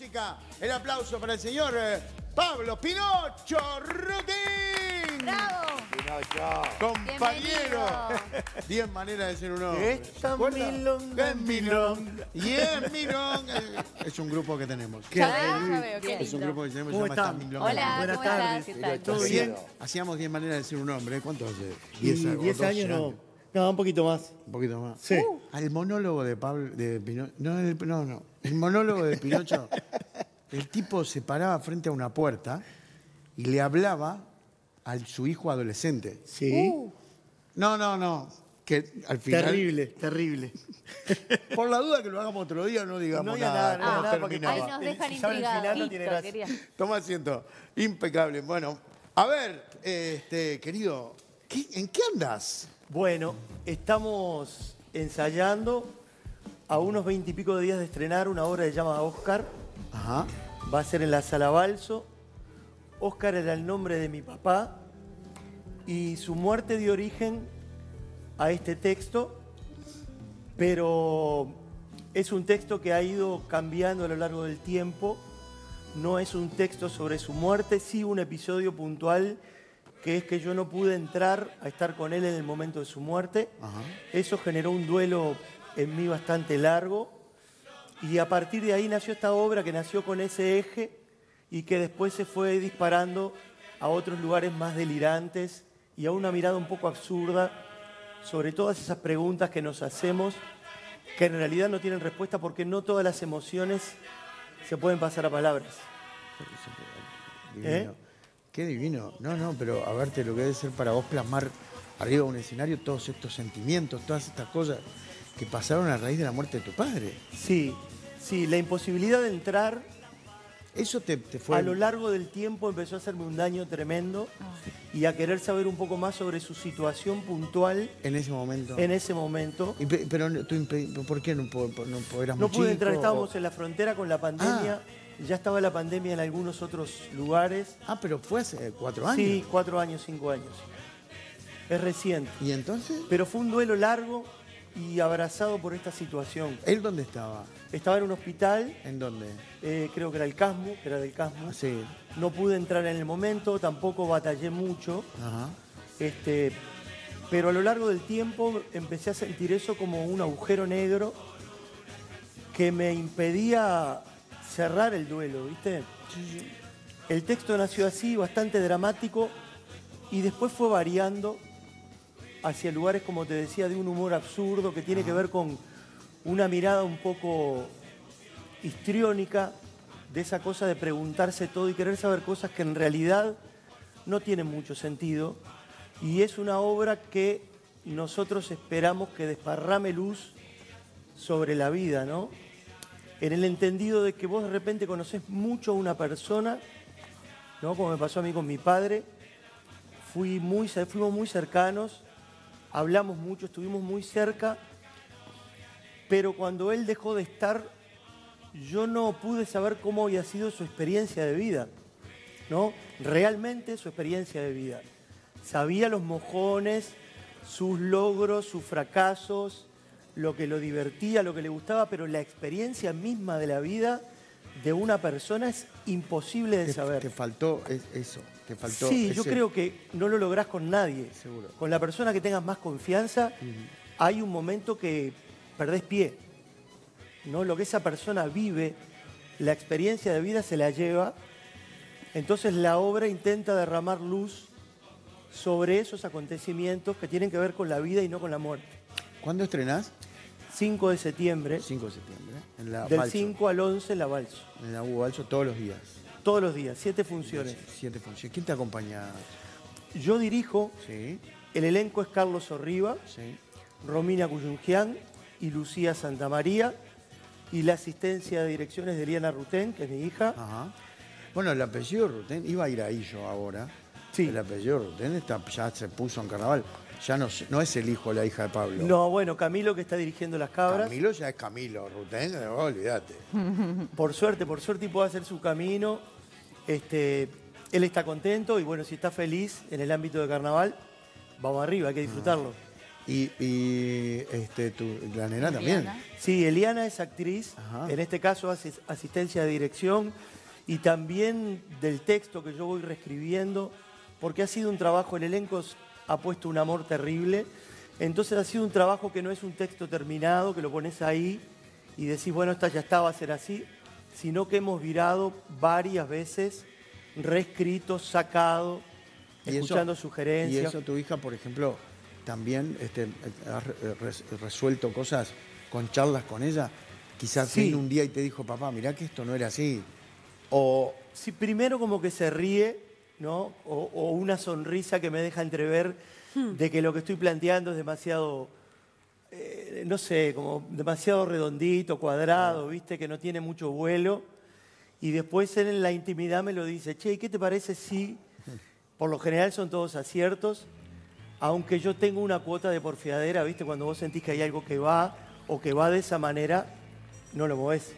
música. El aplauso para el señor eh, Pablo Pinocho Rutín. ¡Bravo! Compañero. Bienvenido. Diez maneras de ser un hombre. Esta milonga, Es milonga. Y es milonga. Es un grupo que tenemos. Ya veo, ya veo, qué Es un lindo. grupo que tenemos ¿Cómo que se llama están? Esta Milonga. Hola, Buenas ¿cómo estás? tardes. ¿Qué tal? ¿Todo bien? Hacíamos 10 maneras de ser un hombre. ¿Cuánto hace? Y 10 o 10 12 años no. No, un poquito más. Un poquito más. Sí. Al monólogo de Pablo, de Pinocho. No, el- no, no. El monólogo de Pinocho. el tipo se paraba frente a una puerta y le hablaba a su hijo adolescente. Sí. Uh, No, no, no. Que al final. terrible, terrible. Por la duda que lo hagamos otro día, no digamos No nada. nada, no no diga nada, porque ahí nos dejan intrigados. no. Toma asiento. Impecable. Bueno, a ver, este, querido, ¿qué- ¿en qué andas? Bueno, estamos ensayando a unos veintipico de días de estrenar una obra que se llama Oscar. Ajá. Va a ser en la Sala Balso. Oscar era el nombre de mi papá y su muerte dio origen a este texto, pero es un texto que ha ido cambiando a lo largo del tiempo. No es un texto sobre su muerte, sí un episodio puntual que es que yo no pude entrar a estar con él en el momento de su muerte. Ajá. Eso generó un duelo en mí bastante largo y a partir de ahí nació esta obra que nació con ese eje y que después se fue disparando a otros lugares más delirantes y a una mirada un poco absurda sobre todas esas preguntas que nos hacemos que en realidad no tienen respuesta porque no todas las emociones se pueden pasar a palabras. ¿Eh? Qué divino. No, no, pero a verte lo que debe ser para vos plasmar arriba de un escenario todos estos sentimientos, todas estas cosas que pasaron a raíz de la muerte de tu padre. Sí, sí, la imposibilidad de entrar Eso te, te fue. a lo largo del tiempo empezó a hacerme un daño tremendo y a querer saber un poco más sobre su situación puntual en ese momento. en ese momento. Y pe- pero no- tú ¿por qué no, no No muy pude entrar, estábamos o- en la frontera con la pandemia, ya estaba la pandemia en algunos otros lugares. Ah, pero fue hace cuatro años. Sí, cuatro años, cinco años. Es reciente. ¿Y entonces? Pero fue un duelo largo y abrazado por esta situación. ¿Él dónde estaba? Estaba en un hospital, ¿En dónde? eh, creo que era el Casmo, que era del Casmo. Sí. No pude entrar en el momento, tampoco batallé mucho. Ajá. Este, pero a lo largo del tiempo empecé a sentir eso como un agujero negro que me impedía cerrar el duelo, ¿viste? El texto nació así, bastante dramático, y después fue variando hacia lugares, como te decía, de un humor absurdo que tiene que ver con una mirada un poco histriónica de esa cosa de preguntarse todo y querer saber cosas que en realidad no tienen mucho sentido. Y es una obra que nosotros esperamos que desparrame luz sobre la vida, ¿no? En el entendido de que vos de repente conoces mucho a una persona, ¿no? Como me pasó a mí con mi padre, fuimos muy cercanos, hablamos mucho, estuvimos muy cerca, pero cuando él dejó de estar, yo no pude saber cómo había sido su experiencia de vida, ¿no? Realmente su experiencia de vida. Sabía los mojones, sus logros, sus fracasos, lo que lo divertía, lo que le gustaba, pero la experiencia misma de la vida de una persona es imposible de Te, saber. te faltó es- eso. Te faltó. Sí, yo creo que no lo lográs con nadie. Seguro. Con la persona que tengas más confianza, hay un momento que perdés pie. ¿no? Lo que esa persona vive, la experiencia de vida se la lleva. Entonces la obra intenta derramar luz sobre esos acontecimientos que tienen que ver con la vida y no con la muerte. ¿Cuándo estrenás? 5 de septiembre, 5 de septiembre. En la del Balso. 5 al 11, la Balso. En la Hugo Balso todos los días. Todos los días, siete funciones. Siete funciones. ¿Quién te acompaña? Yo dirijo, Sí, el elenco es Carlos Orriba, sí. Romina Cuyungian y Lucía Santamaría, y la asistencia de direcciones de Eliana Rutén, que es mi hija. Ajá. Bueno, el apellido Rutén, iba a ir ahí yo ahora. Sí. El apellido Rutén está, ya se puso en carnaval. Ya no, es el hijo o la hija de Pablo. No, bueno, Camilo que está dirigiendo las cabras. Camilo ya es Camilo. Rutén, olvídate. Por suerte, por suerte y puede hacer su camino. Este, él está contento y bueno, si está feliz en el ámbito de carnaval, vamos arriba, hay que disfrutarlo. Y, y, este, tu, la nena también. Eliana. Sí, Eliana es actriz, Ajá. en este caso hace asistencia de dirección y también del texto que yo voy reescribiendo, porque ha sido un trabajo, el elenco ha puesto un amor terrible, entonces ha sido un trabajo que no es un texto terminado, que lo pones ahí y decís, bueno, esta ya está, va a ser así, sino que hemos virado varias veces, reescrito, sacado, Y eso- escuchando Y sugerencias. eso tu hija, por ejemplo, también este, ha re- res- resuelto cosas con charlas con ella. Quizás Sí. vino un día y te dijo, papá, mirá que esto no era así. O Sí, primero como que se ríe, ¿no? O, o una sonrisa que me deja entrever de que lo que estoy planteando es demasiado, eh, no sé, como demasiado redondito, cuadrado, ¿viste? Que no tiene mucho vuelo. Y después él en la intimidad me lo dice, che, ¿y ¿qué te parece si, por lo general son todos aciertos, aunque yo tengo una cuota de porfiadera, ¿viste? Cuando vos sentís que hay algo que va o que va de esa manera, no lo movés.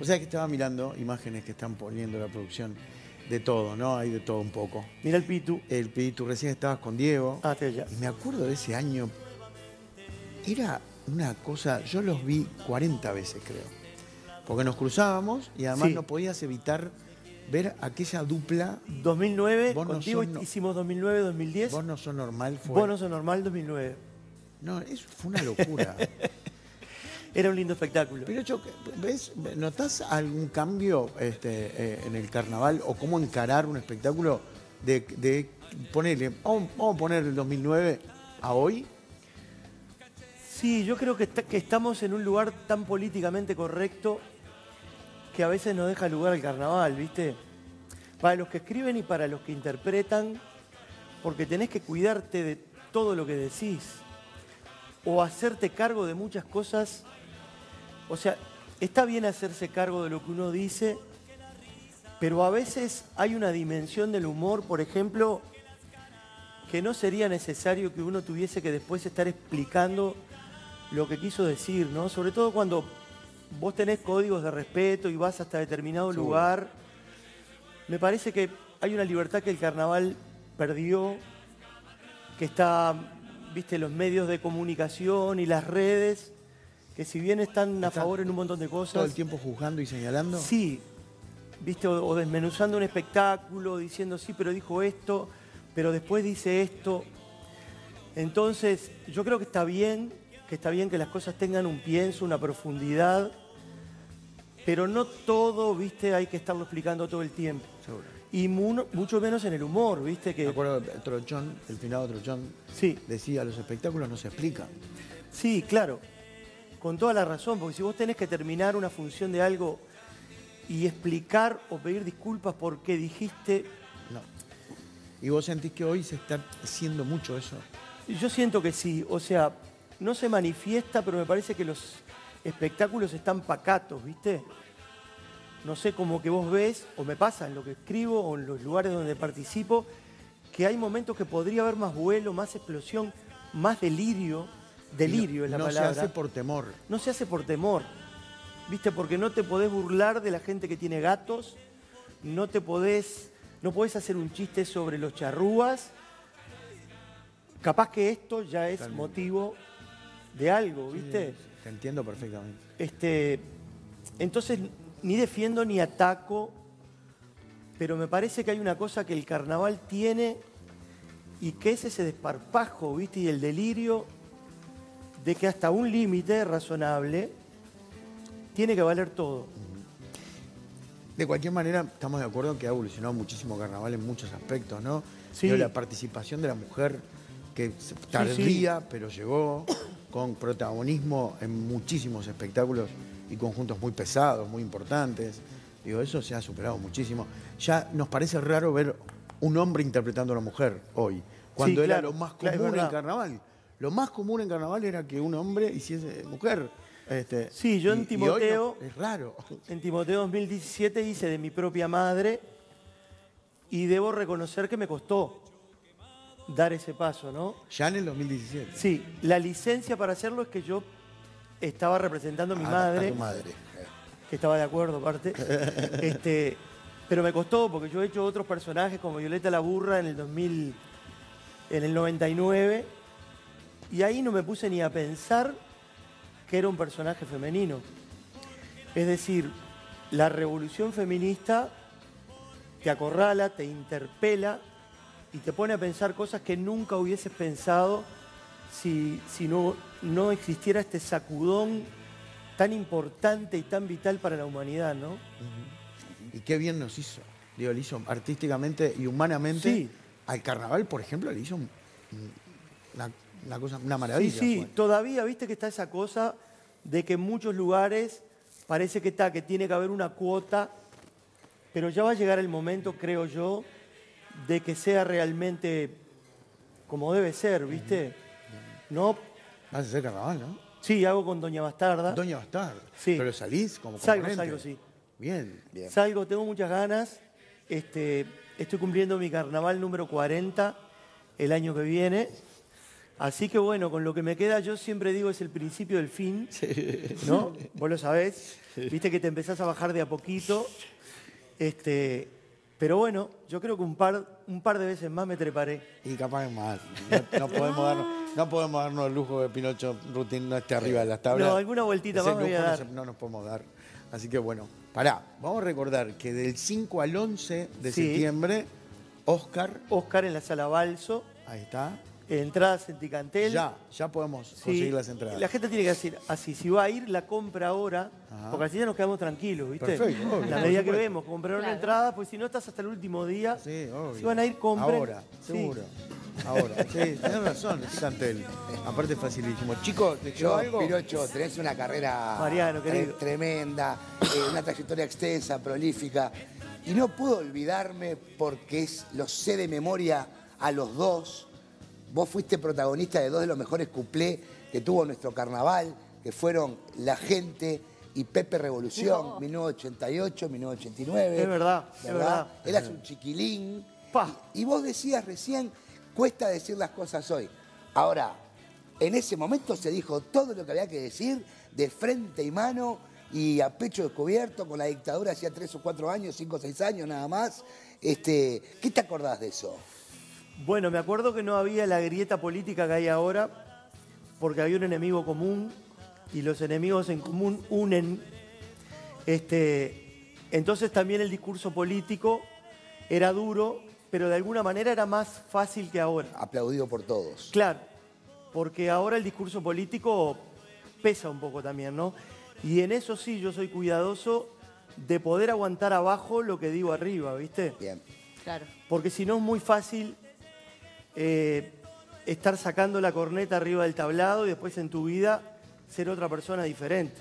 O sea que estaba mirando imágenes que están poniendo la producción de todo, ¿no? Hay de todo un poco. Mira el pitu. El Pi, tú recién estabas con Diego. Ah, estoy allá. Y me acuerdo de ese año. Era una cosa, yo los vi 40 veces, creo. Porque nos cruzábamos y además Sí. no podías evitar ver aquella dupla. 2009, Vos contigo no- hicimos 2009-2010. Vos no sos normal, fue. Vos no sos normal 2009. No, eso fue una locura. Era un lindo espectáculo. Pero ¿ves? ¿Notás algún cambio este, eh, en el carnaval o cómo encarar un espectáculo de, de ponerle, vamos, vamos a poner el 2009 a hoy? Sí, yo creo que, que estamos en un lugar tan políticamente correcto que a veces nos deja lugar al carnaval, ¿viste? Para los que escriben y para los que interpretan, porque tenés que cuidarte de todo lo que decís o hacerte cargo de muchas cosas. O sea, está bien hacerse cargo de lo que uno dice, pero a veces hay una dimensión del humor, por ejemplo, que no sería necesario que uno tuviese que después estar explicando lo que quiso decir, ¿no? Sobre todo cuando vos tenés códigos de respeto y vas hasta determinado lugar. Me parece que hay una libertad que el carnaval perdió, que está, viste, los medios de comunicación y las redes, que si bien están a favor en un montón de cosas. Todo el tiempo juzgando y señalando. Sí, viste, o, o desmenuzando un espectáculo, diciendo sí, pero dijo esto, pero después dice esto. Entonces, yo creo que está bien, que está bien que las cosas tengan un pienso, una profundidad, pero no todo, viste, hay que estarlo explicando todo el tiempo. Seguro. Y mu- mucho menos en el humor, viste, Me que... acuerdo que Trochón, el finado Trochón, Sí, decía, los espectáculos no se explican. sí, claro, con toda la razón, porque si vos tenés que terminar una función de algo y explicar o pedir disculpas porque dijiste No. ¿Y vos sentís que hoy se está haciendo mucho eso? Yo siento que sí, o sea, no se manifiesta, pero me parece que los espectáculos están pacatos, ¿viste? No sé, como que vos ves, o me pasa en lo que escribo, o en los lugares donde participo, que hay momentos que podría haber más vuelo, más explosión, más delirio. Delirio es la no palabra. se hace por temor. No se hace por temor, ¿viste? Porque no te podés burlar de la gente que tiene gatos, no te podés, no podés hacer un chiste sobre los charrúas. Capaz que esto ya es motivo de algo, ¿viste? Te entiendo perfectamente. Este, entonces, ni defiendo ni ataco, pero me parece que hay una cosa que el carnaval tiene y que es ese desparpajo, ¿viste? Y el delirio de que hasta un límite razonable tiene que valer todo. De cualquier manera, estamos de acuerdo en que ha evolucionado muchísimo carnaval en muchos aspectos, ¿no? Sí. Digo, la participación de la mujer, que tardía, pero llegó, con protagonismo en muchísimos espectáculos y conjuntos muy pesados, muy importantes. Digo, eso se ha superado muchísimo. Ya nos parece raro ver un hombre interpretando a una mujer hoy, cuando Sí, era claro, lo más claro, común en verdad. carnaval. Lo más común en carnaval era que un hombre hiciese mujer. Este, Sí, yo en y- Timoteo- no, es raro. En Timoteo 2017 hice de mi propia madre y debo reconocer que me costó dar ese paso, ¿no? Ya en el 2017. Sí, la licencia para hacerlo es que yo estaba representando a mi A- a madre, tu madre. que estaba de acuerdo aparte. este, pero me costó porque yo he hecho otros personajes como Violeta la Burra en el 2000, en el 99 Y ahí no me puse ni a pensar que era un personaje femenino. Es decir, la revolución feminista te acorrala, te interpela y te pone a pensar cosas que nunca hubieses pensado si, si no, no existiera este sacudón tan importante y tan vital para la humanidad, ¿no? Y qué bien nos hizo. Digo, le hizo artísticamente y humanamente. Sí. Al carnaval, por ejemplo, le hizo un- una, una cosa, una Sí, maravilla. sí, fue. todavía viste que está esa cosa de que en muchos lugares parece que está, que tiene que haber una cuota, pero ya va a llegar el momento, creo yo, de que sea realmente como debe ser, ¿viste? No, Vas a hacer carnaval, ¿no? sí, hago con Doña Bastarda. Doña Bastardo. Sí. Pero salís como Salgo, componente. salgo, sí. Bien. Bien. Salgo, tengo muchas ganas. Este, estoy cumpliendo mi carnaval número 40 el año que viene. Así que bueno, con lo que me queda, yo siempre digo es el principio del fin. ¿No? Vos lo sabés. Viste que te empezás a bajar de a poquito. Este, pero bueno, yo creo que un par, un par de veces más me treparé. Y capaz más. No, no podemos darnos, no podemos darnos el lujo de Pinocho Rutín no esté arriba de las tablas. No, alguna vueltita más me voy a dar. No, nos podemos dar. Así que bueno, pará. Vamos a recordar que del 5 al 11 de Sí. septiembre, Oscar, Oscar en la sala Balso, ahí está. Entradas en Ticantel. Ya, ya podemos Sí, conseguir las entradas. La gente tiene que decir así, si va a ir, la compra ahora, Ajá. porque así ya nos quedamos tranquilos, ¿viste? Perfecto, obvio, La medida que vemos, comprar una Claro. entrada, pues si no estás hasta el último día, Sí, obvio. si van a ir, compren. Ahora, Sí. seguro. Ahora, sí, tenés razón, es Cantel. Aparte es facilísimo. Chicos, ¿te Yo, algo? Pirocho, tenés una carrera Mariano, tremenda, eh, una trayectoria extensa, prolífica. Y no puedo olvidarme, porque es, lo sé de memoria a los dos. Vos fuiste protagonista de dos de los mejores cuplés que tuvo nuestro carnaval, que fueron La Gente y Pepe Revolución, No. 1988, 1989. Es verdad, es verdad. Eras un chiquilín. Pa. Y, y vos decías recién, cuesta decir las cosas hoy. Ahora, en ese momento se dijo todo lo que había que decir de frente y mano y a pecho descubierto con la dictadura hacía tres o cuatro años, cinco o seis años nada más. Este, ¿Qué te acordás de eso? Bueno, me acuerdo que no había la grieta política que hay ahora, porque había un enemigo común y los enemigos en común unen. Este, entonces también el discurso político era duro, pero de alguna manera era más fácil que ahora. Aplaudido por todos. Claro, porque ahora el discurso político pesa un poco también, ¿no? Y en eso sí yo soy cuidadoso de poder aguantar abajo lo que digo arriba, ¿viste? Bien. Claro. Porque si no es muy fácil eh, estar sacando la corneta arriba del tablado y después en tu vida ser otra persona diferente.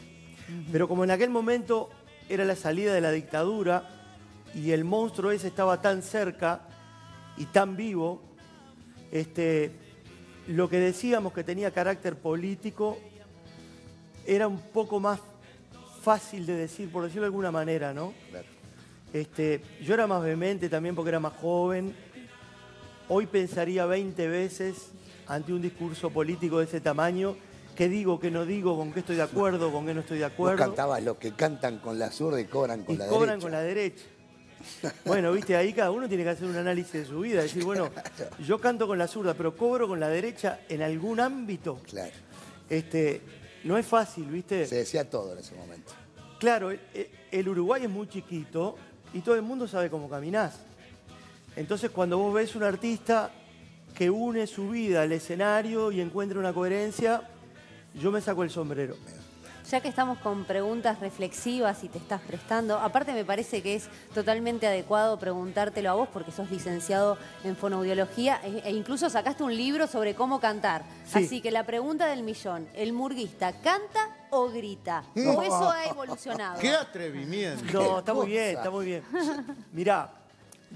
Pero como en aquel momento era la salida de la dictadura y el monstruo ese estaba tan cerca y tan vivo, este, lo que decíamos que tenía carácter político era un poco más fácil de decir, por decirlo de alguna manera, ¿no? Claro. Este, yo era más vehemente también porque era más joven. Hoy pensaría 20 veces ante un discurso político de ese tamaño, qué digo, qué no digo, con qué estoy de acuerdo, con qué no estoy de Vos acuerdo. cantabas los que cantan con la zurda y cobran con y la cobran derecha. con la derecha. Bueno, viste, ahí cada uno tiene que hacer un análisis de su vida, decir, bueno, yo canto con la zurda, pero cobro con la derecha en algún ámbito. Claro. Este, no es fácil, ¿viste? Se decía todo en ese momento. Claro, el, el Uruguay es muy chiquito y todo el mundo sabe cómo caminás. Entonces, cuando vos ves un artista que une su vida al escenario y encuentra una coherencia, yo me saco el sombrero. Ya que estamos con preguntas reflexivas y te estás prestando, aparte me parece que es totalmente adecuado preguntártelo a vos porque sos licenciado en fonoaudiología e, e incluso sacaste un libro sobre cómo cantar. Sí. Así que la pregunta del millón, ¿el murguista canta o grita? ¿O eso ha evolucionado? ¡Qué atrevimiento! No, está muy bien, está muy bien. Mirá,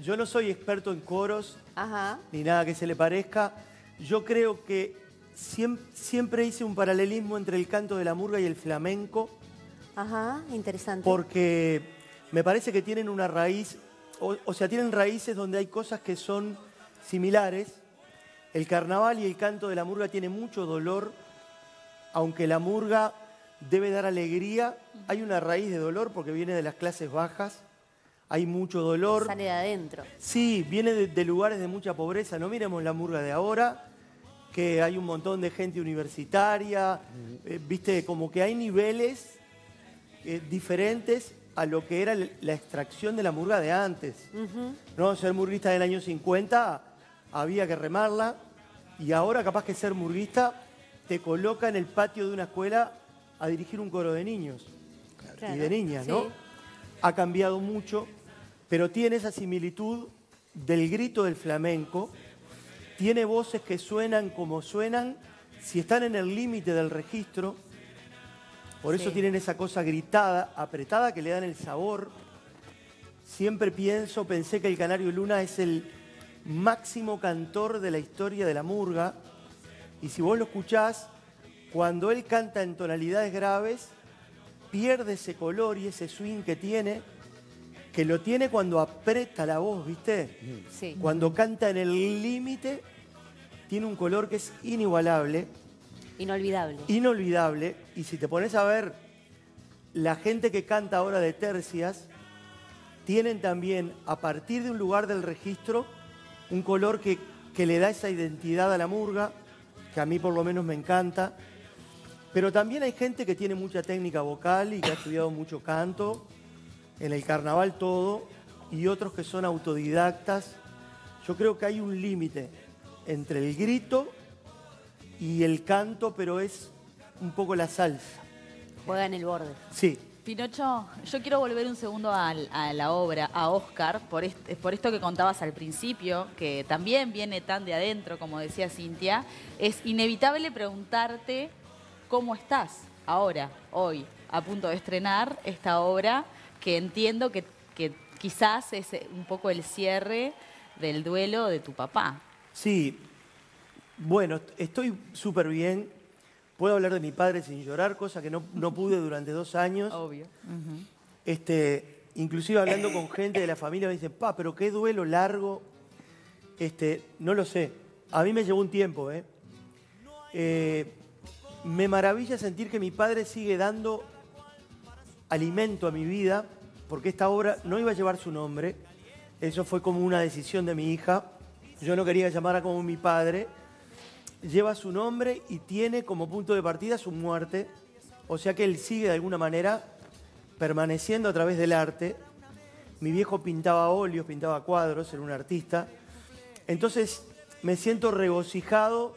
yo no soy experto en coros Ajá. ni nada que se le parezca. Yo creo que siem- siempre hice un paralelismo entre el canto de la murga y el flamenco. Ajá, interesante. porque me parece que tienen una raíz, o, o sea, tienen raíces donde hay cosas que son similares. El carnaval y el canto de la murga tiene mucho dolor, aunque la murga debe dar alegría, hay una raíz de dolor porque viene de las clases bajas, hay mucho dolor. Sale de adentro. Sí, viene de, de lugares de mucha pobreza. No miremos la murga de ahora, que hay un montón de gente universitaria, eh, viste, como que hay niveles eh, diferentes a lo que era la extracción de la murga de antes. ¿no? Ser murguista del año 50 había que remarla y ahora capaz que ser murguista te coloca en el patio de una escuela a dirigir un coro de niños y de niñas, ¿no? sí. Ha cambiado mucho, pero tiene esa similitud del grito del flamenco, tiene voces que suenan como suenan si están en el límite del registro, por eso Sí. tienen esa cosa gritada, apretada, que le dan el sabor. Siempre pienso, pensé que el Canario Luna es el máximo cantor de la historia de la murga. Y si vos lo escuchás, cuando él canta en tonalidades graves, pierde ese color y ese swing que tiene, que lo tiene cuando aprieta la voz, ¿viste? Sí. Cuando canta en el límite, tiene un color que es inigualable Inolvidable. inolvidable. Y si te pones a ver, la gente que canta ahora de tercias, tienen también, a partir de un lugar del registro, un color que, que le da esa identidad a la murga, que a mí por lo menos me encanta. Pero también hay gente que tiene mucha técnica vocal y que ha estudiado mucho canto, en el carnaval todo, y otros que son autodidactas. Yo creo que hay un límite entre el grito y el canto, pero es un poco la salsa. Juega en el borde. Sí, Pinocho, yo quiero volver un segundo a, la obra, a Oscar, por esto que contabas al principio, que también viene tan de adentro, como decía Cintia. Es inevitable preguntarte cómo estás ahora, hoy, a punto de estrenar esta obra, que entiendo que, que quizás es eh, un poco el cierre del duelo de tu papá. sí. Bueno, estoy súper bien. Puedo hablar de mi padre sin llorar, cosa que no, no pude durante dos años. Obvio. Este, inclusive hablando con gente de la familia me dicen, pa, pero qué duelo largo. Este, no lo sé. A mí me llevó un tiempo, ¿eh? Eh, me maravilla sentir que mi padre sigue dando alimento a mi vida, porque esta obra no iba a llevar su nombre. Eso fue como una decisión de mi hija. Yo no quería llamarla como mi padre. Lleva su nombre y tiene como punto de partida su muerte. O sea que él sigue de alguna manera permaneciendo a través del arte. Mi viejo pintaba óleos, pintaba cuadros, era un artista. Entonces me siento regocijado,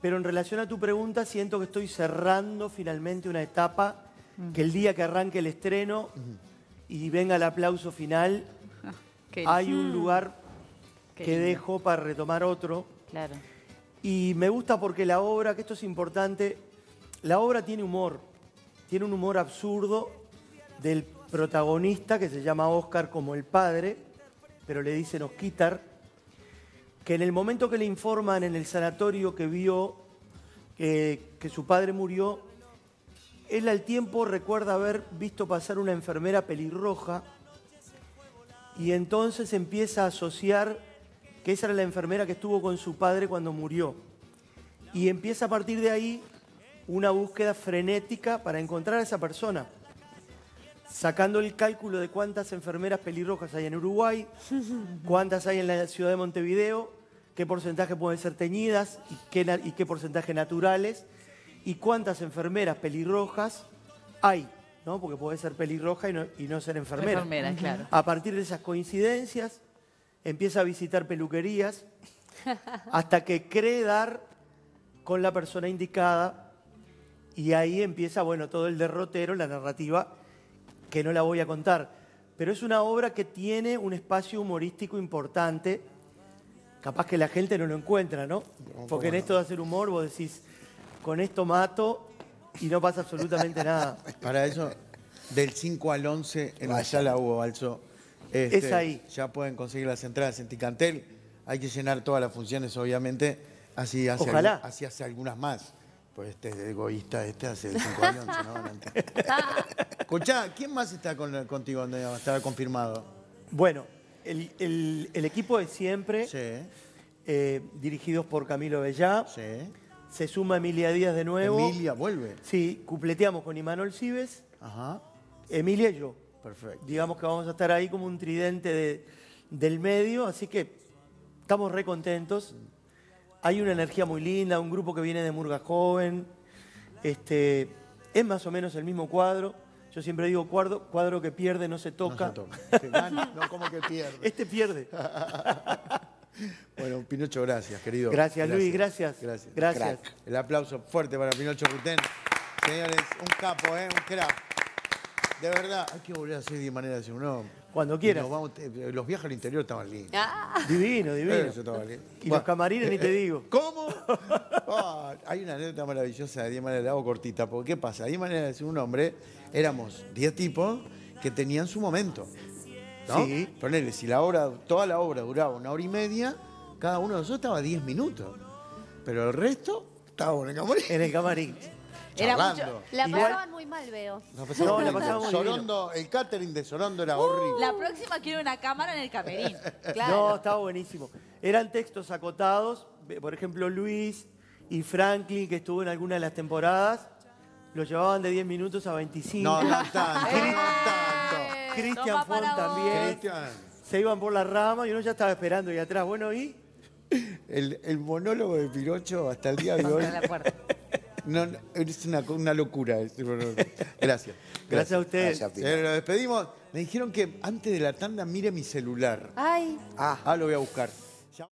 pero en relación a tu pregunta siento que estoy cerrando finalmente una etapa que el día que arranque el estreno y venga el aplauso final, Qué hay un lugar Qué que lindo. dejo para retomar otro. Claro. Y me gusta porque la obra, que esto es importante, la obra tiene humor, tiene un humor absurdo del protagonista que se llama Oscar como el padre, pero le dicen Osquitar, que en el momento que le informan en el sanatorio que vio eh, que su padre murió, él al tiempo recuerda haber visto pasar una enfermera pelirroja y entonces empieza a asociar que esa era la enfermera que estuvo con su padre cuando murió. Y empieza a partir de ahí una búsqueda frenética para encontrar a esa persona, sacando el cálculo de cuántas enfermeras pelirrojas hay en Uruguay, cuántas hay en la ciudad de Montevideo, qué porcentaje pueden ser teñidas y qué, y qué porcentaje naturales, y cuántas enfermeras pelirrojas hay, ¿no? porque puede ser pelirroja y no, y no ser enfermera. Enfermera, claro. A partir de esas coincidencias, empieza a visitar peluquerías hasta que cree dar con la persona indicada y ahí empieza, bueno, todo el derrotero, la narrativa, que no la voy a contar. Pero es una obra que tiene un espacio humorístico importante. Capaz que la gente no lo encuentra, ¿no? Porque en esto de hacer humor vos decís, con esto mato y no pasa absolutamente nada. Para eso, del 5 al 11 en la sala Hugo Balso. este, Es ahí. Ya pueden conseguir las entradas en Ticantel. Hay que llenar todas las funciones, obviamente. Así hace, Ojalá. así hace algunas más. Pues este es egoísta, este hace el 5 al 11, ¿no? Escuchá, ¿quién más está con- contigo? donde Estaba confirmado. Bueno, el, el- el equipo de siempre, Sí, eh, dirigidos por Camilo Bellá, sí. Se suma Emilia Díaz de nuevo. Emilia, vuelve. Sí, cupleteamos con Imanol Cibes, Ajá, Emilia y yo. perfecto. Digamos que vamos a estar ahí como un tridente de- del medio, así que estamos re contentos. hay una energía muy linda, un grupo que viene de Murga Joven. Este, es más o menos el mismo cuadro. Yo siempre digo cuadro, cuadro que pierde no se No toca. se toca. Que gana, no como que pierde. Este pierde. Bueno, Pinocho, gracias, querido. Gracias, Luis, gracias. Gracias. Gracias. Crack. El aplauso fuerte para Pinocho Rutén. Señores, un capo, ¿eh? Un crack. De verdad, hay que volver a hacer 10 maneras de ser un hombre. Cuando quieras. vamos- eh, los viajes al interior estaban lindos. Ah, Divino, divino. Eso estaba lindo. Y Bueno, los camarines ni te digo. ¿Cómo? Hay una anécdota maravillosa de 10 maneras, la hago cortita, porque ¿qué pasa? 10 maneras de ser un hombre, éramos 10 tipos que tenían su momento. ¿No? Sí. Ponele, si la obra, toda la obra duraba una hora y media, cada uno de nosotros estaba 10 minutos. Pero el resto estaba en el camarín. En el camarín. Era mucho. la Igual- pasaban muy mal, veo. La No, la lindo. pasamos Sorondo, el catering de Sorondo era horrible. La próxima quiero una cámara en el camerín. Claro. No, estaba buenísimo. Eran textos acotados. Por ejemplo, Luis y Franklin, que estuvo en alguna de las temporadas, lo llevaban de 10 minutos a 25. No, no tanto, no tanto. Cristian vos. también. Se iban por la rama y uno ya estaba esperando ahí atrás. Bueno, ¿y? el, el monólogo de Pirocho hasta el día de hoy no, no, es una, una locura. este monólogo. Gracias. Gracias a ustedes. Gracias. Eh, lo despedimos. Me dijeron que antes de la tanda mire mi celular. Ay, Ah, Ah, lo voy a buscar.